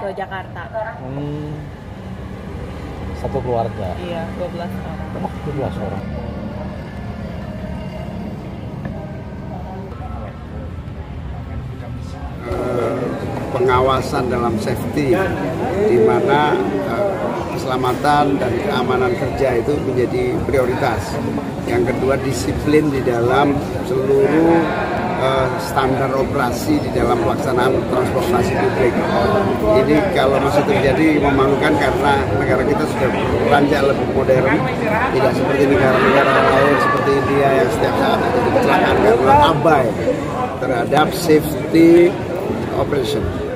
ke Jakarta. Hmm. Satu keluarga. Iya, 12 orang. Oh, 12 orang. Pengawasan dalam safety di mana eh, keselamatan dan keamanan kerja itu menjadi prioritas. Yang kedua disiplin di dalam seluruh eh, standar operasi di dalam pelaksanaan transportasi publik. Ini kalau masih terjadi memalukan karena negara kita sudah beranjak lebih modern, tidak seperti negara-negara lain seperti India yang setiap saat terjadi kecelakaan karena abai terhadap safety operation.